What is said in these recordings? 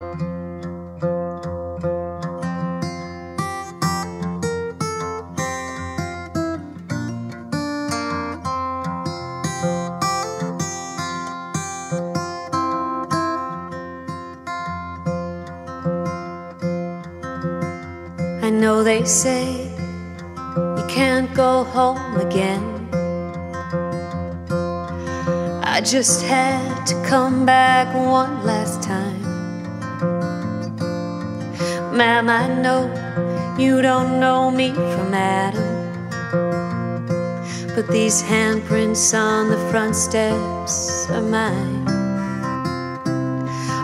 I know they say you can't go home again. I just had to come back one last time. Ma'am, I know you don't know me from Adam. But these handprints on the front steps are mine.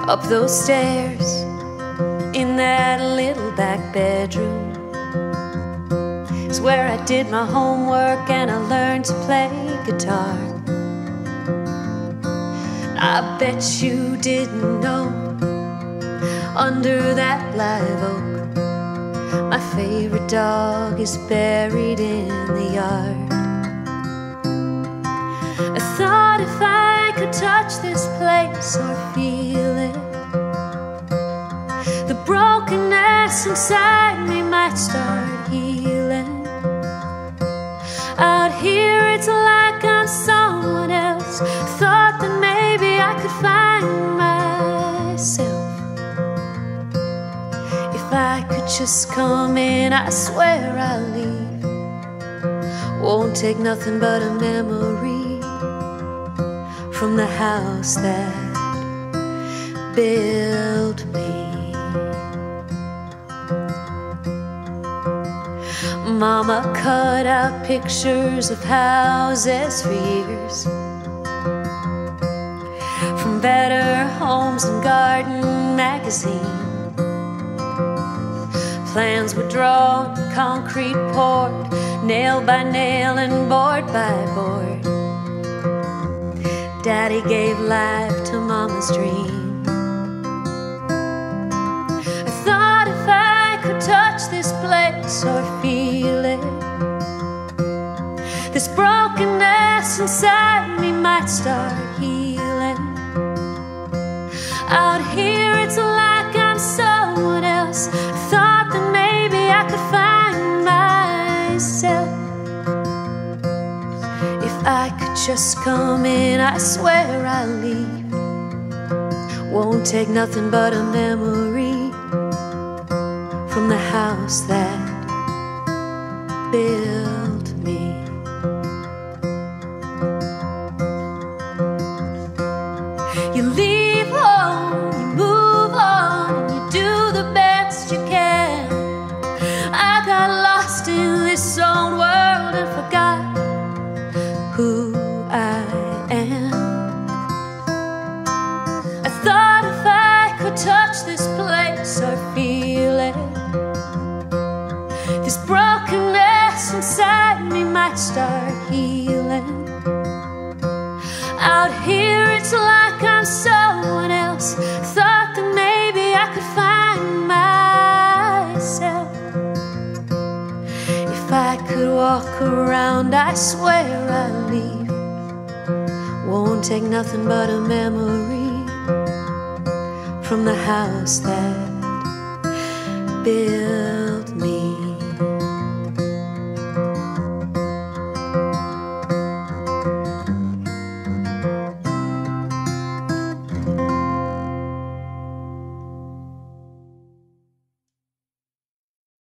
Up those stairs in that little back bedroom is where I did my homework and I learned to play guitar. I bet you didn't know under that live oak, my favorite dog is buried in the yard. I thought if I could touch this place or feel it, the brokenness inside me might start healing. Out here, it's like I could just come in, I swear I'll leave. Won't take nothing but a memory from the house that built me. Mama cut out pictures of houses for years. From Better Homes and Garden magazine. Plans were drawn, concrete poured, nail by nail and board by board. Daddy gave life to Mama's dream. I thought if I could touch this place or feel it, this brokenness inside me might start healing. Thought that maybe I could find myself. If I could just come in, I swear I'll leave. Won't take nothing but a memory from the house that built me. You leave this brokenness inside me might start healing. Out here, it's like I'm someone else. Thought that maybe I could find myself. If I could walk around, I swear I'd leave. Won't take nothing but a memory from the house that built me.